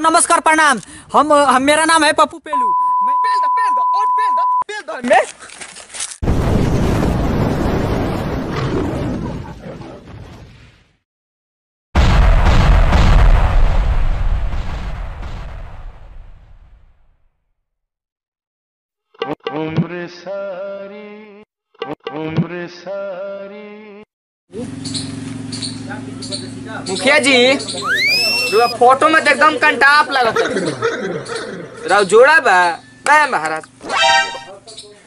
नमस्कार प्रणाम। हम, हम मेरा नाम है पप्पू पेलू। पेल दो पेल दो और पेल दो पेल दो मैं उम्र सारी उम्र सारी। मुखिया जी फ़ोटो में तो एकदम कंटाप लगत राव जोड़ा बा बा महाराज।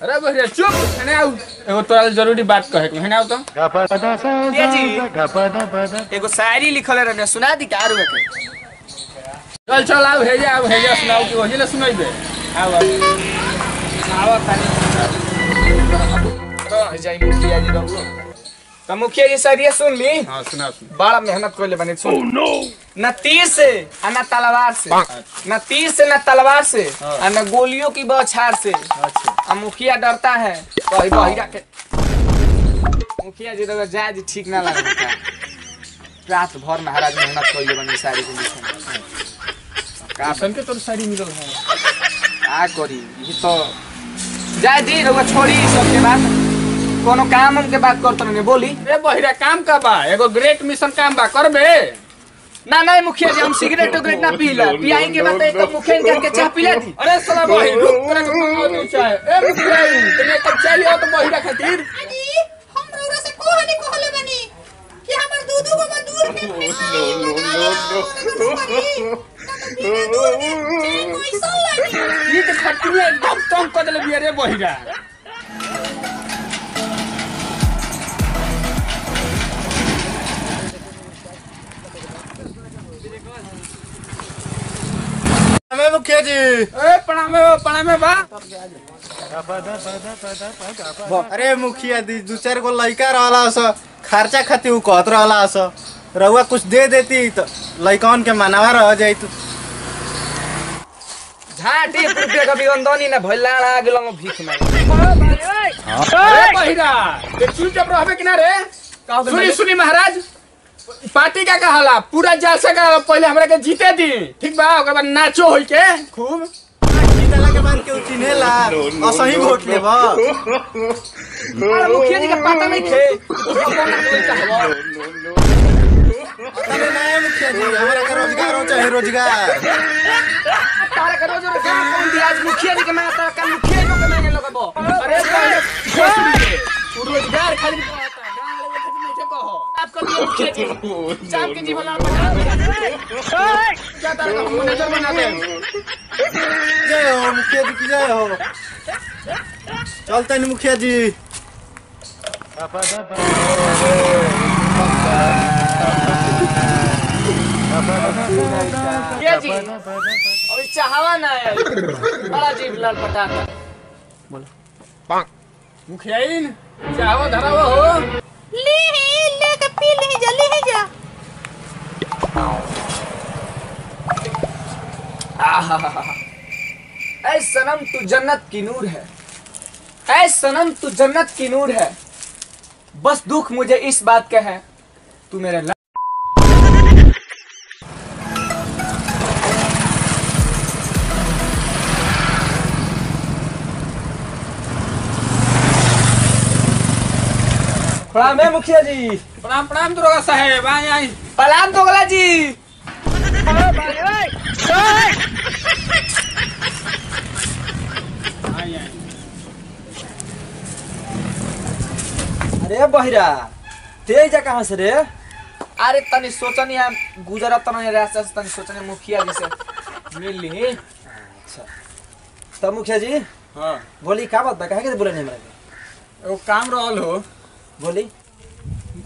अरे भैया चुप हने आउ। एगो तोरा ज़रूरी बात कहे के हने आउ तो। जी एगो शायरी लिखल रहने सुना दी का रुआ के? चल चल आउ हे जा हे जा सुनाओ कि ओही ले सुनाई दे आउ। आउ आवा खाली। तो जाई मुखिया जी रहू तो मुखिया जी शायरी सुन ली। हाँ सुना सुना। बड़ा मेहनत कर ले बने सुन। न तीर से न तलवार से। न तीर से न तलवार से आ न गोलियों की बौछार से। अच्छा। मुखिया डरता है। तो बहिरा के मुखिया जी तो जाए जी ठीक ना लगा रात भर महाराज मेहनत कर ले बनी सारी के लिखे का सन के तोर साड़ी मिलल है। का करी ये तो जाए दी रउआ छोड़ी ई सब के बात कोनो काम उम के बात करत नहीं बोली। ए बहिरा काम का बा? एगो ग्रेट मिशन काम बा करबे? ना नहीं मुखिया जी हम सिगरेट उगरेट ना पीला। पियाई के बात है तो मुखिया इनके के चाह पिला दी। अरे साला बहिर रुक तोरा के नहीं चाहे। ए मुखिया जी तने कब चली हो तो बहिरा खातिर? अजी हम से कोहनी कहले बानी। कि हमर दूधू को दूर के नो नो नो ई के खटिया एकदम तंग कर देले बिया रे बहिरा। जी। प्रणाम प्रणाम बा। अरे मुखिया दी दू चार गो लड़का रहला स खर्चा खातिर उ कहत रहला स रउआ कुछ दे देती तो लड़कन के मनावा रह जाई तो झाटी रुपया का बिगंदनी ना भइला आ गेलो भीख में अरे बहिरा ते चुपचाप रहबे कि ना रे? सुनी सुनी महाराज। पार्टी का कहला पूरा जलसा का पहले हमरा के जीते दी ठीक बा ओकर बाद नाचो होई के खूब। जीतला के बाद केहू चिन्हेला असही वोट लेबा अरे मुखिया जी का पता नहीं चाहबो अरे नहीं मुखिया जी हमरा के रोज़गार हो चाहे रोज़गार। तारा का रोज रोज कौन दिया? आज मुखिया जी के मैं तारा का मुखिया को कमाने लगबो अरे रोज़गार खाली कहता गाँव वाले खातिर नहीं कहो आप कर दिया चाप के जीवन क्या तारा का मैनेजर बना दे जय हो मुखिया जी की जय हो। चलते नहीं मुखिया जी। मुखिया जी और चाहवा ना है। बड़ा जीव लाल पटाखा। मुखियाइन चाहो धरावो हो। ले पी ली जा ऐ सनम, तू जन्नत की नूर है। ऐ सनम, तू जन्नत की नूर है। बस दुख मुझे इस बात का है, तू मेरे. प्रणाम है मुखिया जी। प्रणाम प्रणाम दुर्गा साहेब आई आई प्रणाम दोगला जी। आई आई अरे बहिरा तेज जा कहाँ से रे? अरे तनी सोचनी हम गुजरत नहीं रास्ता से तनी सोचनी मुखिया जी से। मिल ली अच्छा। तब मुखिया जी हाँ। बोली का बात बा? काहे के बोले नहीं हमरा? एगो काम रहल हो। बोली।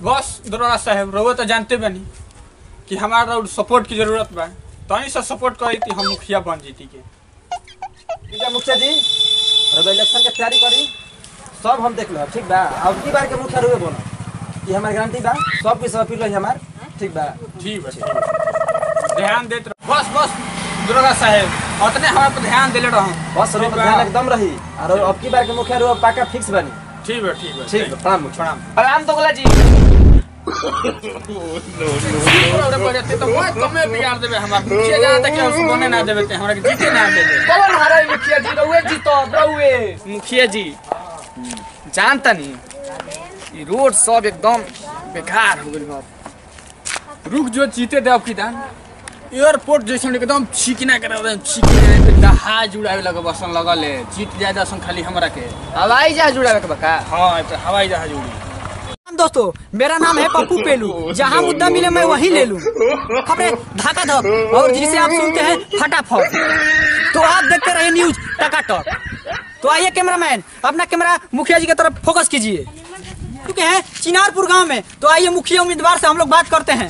बस दरोगा साहेब रउआ तो जानते बनी कि हमारा सपोर्ट की ज़रूरत बा। तनी से सपोर्ट करी कि हम मुखिया बन जीती के। ठीक है मुखिया जी रब इलेक्शन के तैयारी करी। सब हम देख लो ठीक बा। अब की बार के मुखिया रुए बोलो ये हमार गारंटी बा सब कुछ अपील रही हमार ठीक बा। ठीक बा ध्यान देत बस बस दरोगा साहेब उतने हमारे पर ध्यान देले रहो बस ध्यान एकदम रही। और अब की बार के मुखिया रुए पाका फिक्स बनी ठीक बा ठीक बा ठीक बा प्रणाम प्रणाम। प्रणाम जी तो ना देबे ते के है मुखिया जी? रहुए जीतो रहुए। मुखिया जी जानता नहीं। रोड सब एकदम बेकार हो गई बाप। रुक जो जीते दे अब दान एयरपोर्ट जैसे एकदम छिकना करे एकदम छिकना जहाज़ उड़ावे लगे बसन लगल है जीत जाए दसन खाली हमरा के। हवाई जहाज़ उड़ावे के बका? हाँ पे हवाई जहाज़ उड़ी। दोस्तों मेरा नाम है पप्पू पेलू। जहाँ मुद्दा मिले मैं वही ले लूँ। खबरें धाका धक और जिसे आप सुनते हैं फटाफट। तो आप देखते रहे न्यूज़ टकाटक तो आइए कैमरामैन अपना कैमरा मुखिया जी की तरफ़ फोकस कीजिए। क्योंकि है चिनारपुर गाँव में। तो आइए मुखिया उम्मीदवार से हम लोग बात करते हैं।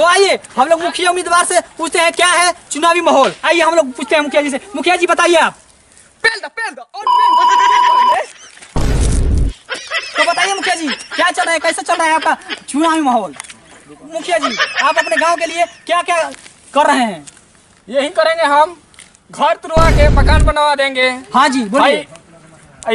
तो आइए हम लोग मुखिया उम्मीदवार से पूछते हैं क्या है चुनावी माहौल। आइए हम लोग पूछते हैं मुखिया जी से। मुखिया जी बताइए आप। पेल दो पेल दो और पेल तो बताइए मुखिया जी क्या चल रहा है? कैसे चल रहा है आपका चुनावी माहौल? मुखिया जी आप अपने गाँव के लिए क्या क्या कर रहे हैं? यही करेंगे हम। घर तुरवा के मकान बनवा देंगे। हाँ जी बोलिए।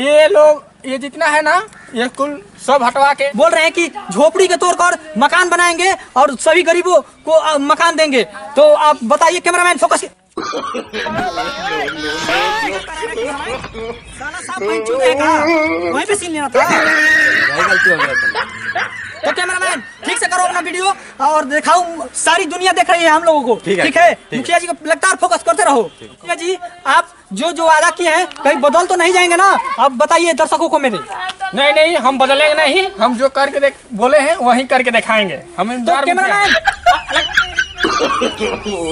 ये लोग ये जितना है ना ये कुल सब हटवा के बोल रहे हैं कि झोपड़ी के तौर पर मकान बनाएँगे और सभी गरीबों को मकान देंगे। तो आप बताइए कैमरामैन फोकस साला साफ़ बन चुका है कहाँ? वहीं पे सीन लेना था। तो कैमरामैन ठीक से करो अपना वीडियो और दिखाओ सारी दुनिया देख रही है हम लोगों को। ठीक है। मुखिया जी को लगातार फोकस करते रहो। मुखिया जी आप जो जो वादा किए हैं कहीं बदल तो नहीं जाएँगे ना? अब बताइए दर्शकों को मेरे। नहीं नहीं हम बदलेंगे नहीं। हम जो करके बोले हैं वही करके दिखाएँगे। हम तो कैमरामैन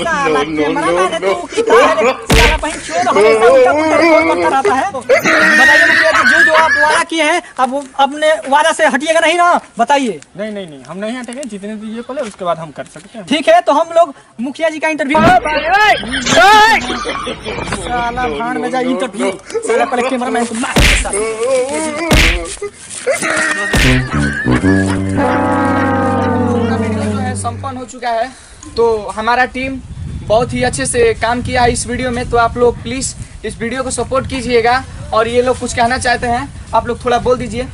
साला कैमरामैन है तू कि कहाँ है रे? साला कहीं चोर हमेशा उल्टा पुल्टा रिकॉर्ड करता है। बताइए मुखिया जी जो जो आप वादा किए हैं अब अपने वादा से हटिएगा नहीं ना बताइए। नहीं नहीं नहीं हम नहीं हटेंगे जितने दीजिए पहले उसके बाद हम कर सकते हैं। ठीक है तो हम लोग मुखिया जी का इंटरव्यू साला भाड़ में जा इंटरव्यू साला पहले कैमरामैन को मार है संपन्न हो चुका है। तो हमारा टीम बहुत ही अच्छे से काम किया है इस वीडियो में तो आप लोग प्लीज़ इस वीडियो को सपोर्ट कीजिएगा और ये लोग कुछ कहना चाहते हैं आप लोग थोड़ा बोल दीजिए।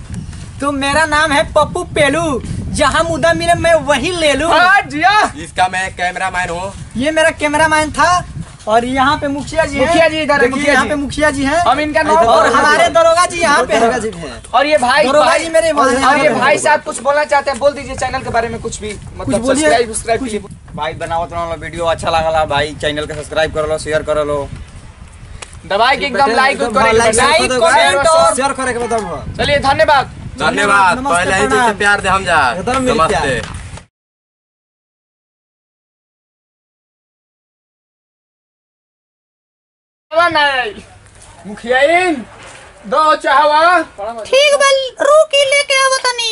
तो मेरा नाम है पप्पू पेलू जहाँ मुद्दा मिले मैं वही ले लूँ। हाँ, जिया। इसका मैं कैमरा मैन हूँ। ये मेरा कैमरा मैन था और यहाँ पे मुखिया जी मुखिया जी इधर है, मुखिया यहाँ पे मुखिया जी हैं। हम इनका नाम और हमारे दरोगा जी यहाँ पे हैं। और ये भाई दरोगा भाई- जी मेरे और ये भाई साहब कुछ बोलना चाहते हैं बोल दीजिए चैनल के बारे में कुछ भी। मतलब। सब्सक्राइब सब्सक्राइब भाई बनावत वीडियो अच्छा लागला भाई। चैनल के सब्सक्राइब करलो शेयर करलो दबाई के एकदम लाइक एकदम लाइक लाइक कमेंट और शेयर करे के बताओ चलिए धन्यवाद। धन्यवाद। पहले ही से प्यार दे हम जा। नमस्ते। दो चाहवा। ठीक बल रुकी लेके आवा तनी।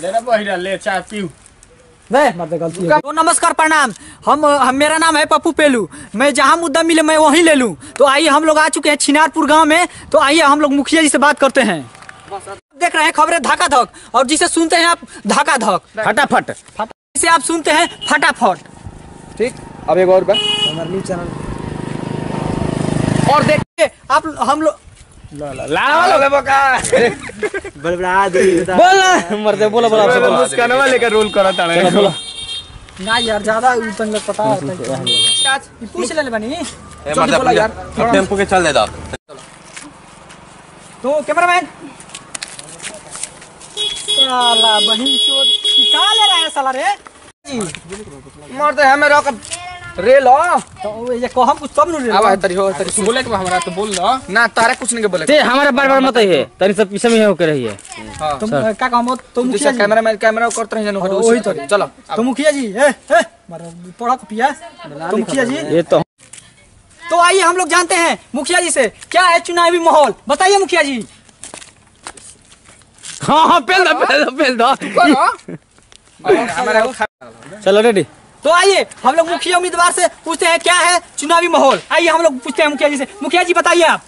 ले ना बहिरा ले चाय पीऊ गलती तो नमस्कार प्रणाम। हम, हम मेरा नाम है पप्पू पेलू। मैं जहाँ मुद्दा मिले मैं वहीं ले लूँ। तो आइए हम लोग आ चुके हैं छिनारपुर गाँव में। तो आइए हम लोग मुखिया जी से बात करते हैं। देख रहे हैं खबरें धाका धक और जिसे सुनते हैं आप धाका धक फटाफट। जिसे आप सुनते हैं फटाफट। ठीक अब एक और चैनल। और देखिए आप हम लोग ना। यार ज़्यादा तंग पता है पूछ ले बनी। जल्दी बोला यार। टेंपो के चल दे दो तो कैमरामैन। साला बहिन चोद क्या ले रहा है साला रे। हैं मेरा का रेल हो तो ये को हम कुछ तब नु रे आवा है तरी हो तरी तू बोले के हमरा तो बोल दो ना तारा कुछ नहीं के बोले। ते हमारे बार बार मत है तनी सब पीछे में होकर रही है। हाँ तुम का काम हो? तो मुखिया जैसे जी। कैमरा मैन कैमरा करते हैं हाँ, जानू वही तो। चलो। तो मुखिया जी ए ए मारो पढ़ा को पिया तो मुखिया जी। ये तो तो आइए हम लोग जानते हैं मुखिया जी से क्या है चुनावी माहौल? बताइए मुखिया जी। हाँ हाँ पेल दो पेल दो पेल दो चलो रेडी तो आइए हम लोग मुखिया उम्मीदवार से पूछते हैं क्या है चुनावी माहौल? आइए हम लोग पूछते हैं मुखिया जी से। मुखिया जी बताइए आप।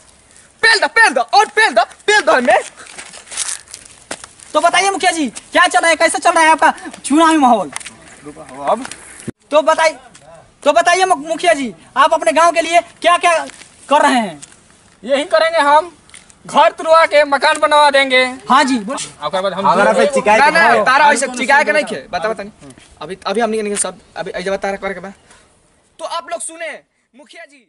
पेल दो पेल दो और पेल दो पेल दो हमें तो बताइए मुखिया जी क्या चल रहा है कैसे चल रहा है आपका चुनावी माहौल? अब तो बताइए तो बताइए मुखिया जी आप अपने गाँव के लिए क्या क्या कर रहे हैं? यही करेंगे हम। घर तुरवा के मकान बनवा देंगे। हाँ जी बोल। ओकर बाद हम हमारा पे चिकाई ना ना तारा वैसे चिकाय के नहीं खे बता बता नहीं। अभी अभी हम सब। अभी तारा करे के बाद तो आप लोग सुने मुखिया जी।